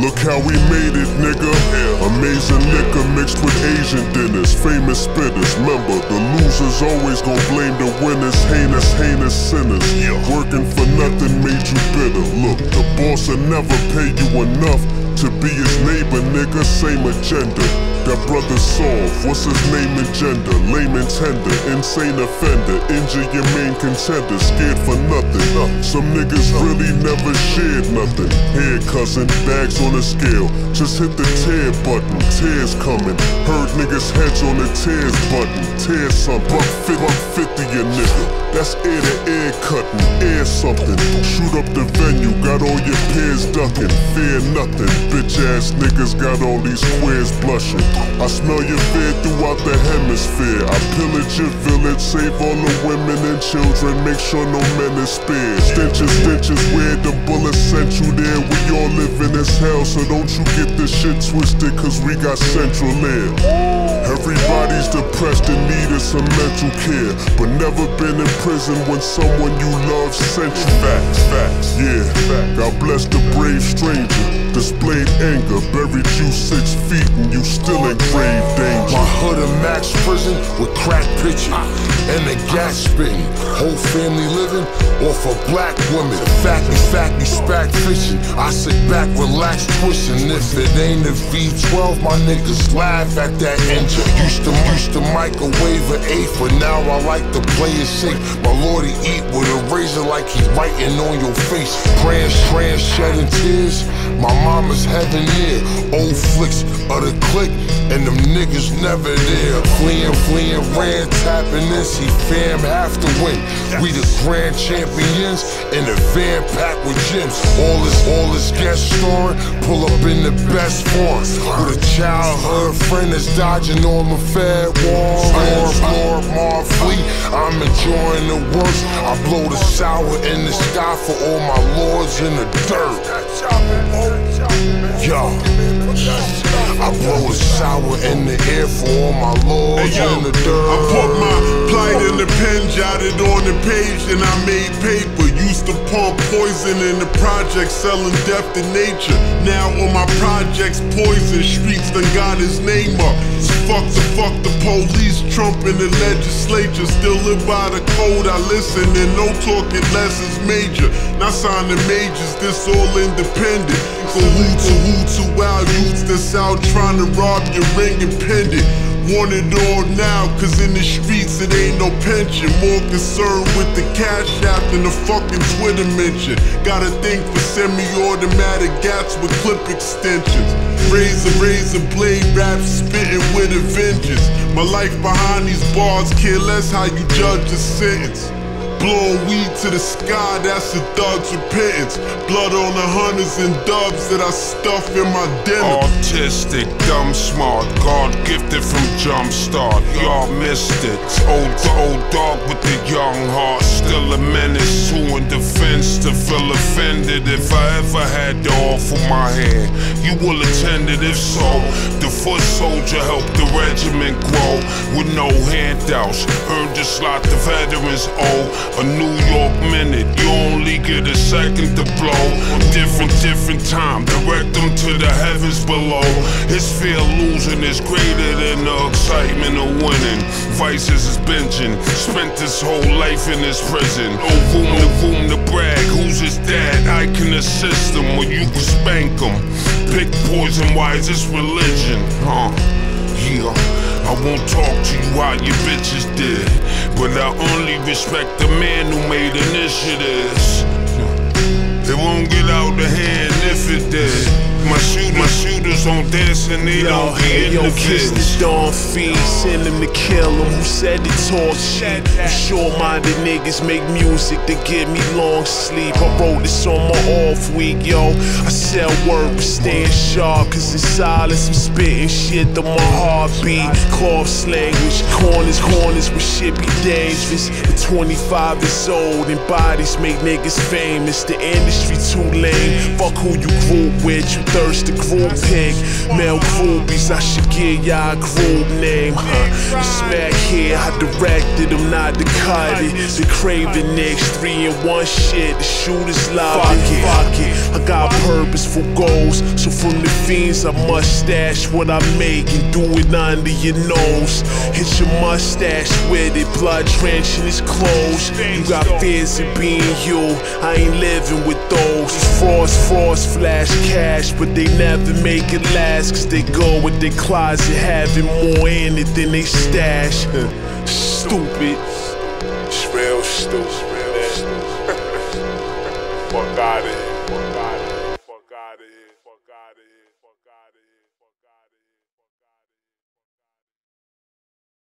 Look how we made it, nigga. Amazing liquor mixed with Asian dinners. Famous spitters. Remember, the losers always gon' blame the winners. Heinous, heinous sinners. Working for nothing made you bitter. Look, the boss will never pay you enough to be his neighbor, nigga. Same agenda. That brother soft, what's his name and gender? Lame and tender, insane offender, injure your main contender, scared for nothing. Some niggas really never shared nothing. Here, cousin, bags on the scale. Just hit the tear button, tears coming. Heard niggas heads on the tears button. Tear some, buck fit, buck fifty a nigga. That's ear to ear cutting, air something. Shoot up the venue, got all your peers ducking. Fear nothing, bitch ass niggas got all these queers blushing. I smell your fear throughout the hemisphere. I pillage your village, save all the women and children, make sure no men is spared. Stenches, stenches, where the bullets sent you there. We all live in this hell, so don't you get this shit twisted, cause we got central air. Everybody's depressed and needed some mental care, but never been in prison when someone you love sent you. Facts, facts, yeah. God bless the brave stranger. Displayed anger, buried you six feet, and you still in grave danger. My hood a max prison with crack pitching and the gas spitting. Whole family living off a black woman. Facky, facky, spack fishing. I sit back, relax, twisting. If it ain't a V12, my niggas laugh at that engine. Used to, used to microwave an eighth, but now I like to play it safe. My lordy eat with a razor like he writing on your face. Praying, praying, shedding tears. My mama's heaven near. Flicks of the click, and them niggas never there. Fleeing, fleeing, ran, tapping this. He fam have to win. We the grand champions in the van packed with gems. All this, all this guest story, pull up in the best form. With a childhood friend that's dodging all the fed war. War, war, Mar fleet. I'm enjoying the worst. I blow the sour in the sky for all my lords in the dirt. Yo. I blow a sour in the air for all my lords Hey, yo, in the dirt. I put my plight in the pen, jotted on the page, and I made paper. Used to pump poison in the project, selling death to nature. Now on my projects, poison streets done got his name up. So fuck the fuck the police, Trump and the legislature. Still live by the code, I listen, and no talking less is major. Not signing majors, this all independent. From who to who to wild youths that's out trying to rob your ring and pendant. Want it all now, cause in the streets it ain't no pension. More concerned with the cash app than the fucking Twitter mention. Got a thing for semi-automatic gats with clip extensions. Razor, razor blade rap spitting with a vengeance. My life behind these bars, care less how you judge a sentence. Blowing weed to the sky, that's a thug's repentance. Blood on the hunters and dubs that I stuff in my dinner. Autistic, dumb smart, God gifted from Jumpstart. Y'all missed it. Old, old dog with the young heart, still a menace to in defense to feel offended. If I ever had to offer my hand, you will attend it. If so, the foot soldier helped the regiment grow with no handouts. Earned the slot the veterans owe. A New York minute, you only get a second to blow. Different, different time, direct them to the heavens below. His fear of losing is greater than the excitement of winning. Vices is binging, spent his whole life in this prison. No room to brag. Who's his dad? I can assist him, or you can spank him. Pick poison, why is this religion? Huh? Yeah, I won't talk to you how your bitches did, but I only respect the man who made initiatives. It won't get out the hand if it did. My shoot, my shooters on dance and they Yo, don't be hey, in yo, the kiss kids. the dawn feed, send him to kill him. Who said it talk shit? Sure-minded niggas make music to give me long sleep. I wrote this on my off week, yo. I sell work, but staying sharp, cause in silence I'm spitting shit to my heartbeat. Coughs language, corners, corners where shit be dangerous. The 25 is old and bodies make niggas famous. The industry too lame. Fuck who you grew with, you thirst to group pick. Male groupies, I should give y'all a group name, huh? Smack here, I directed them not to cut it. The craving next, three and one shit, the shooters love fuck it. Fuck it. I got purposeful goals, so from the fiends I must stash what I make and do it under your nose. Hit your mustache with it, blood drenching his clothes. You got fears of being you, I ain't living with those. Frost, frost, flash cash, but they never make it last, cause they go with their closet having more in it than they stash. stupid. It's real stupid. Fuck out of here.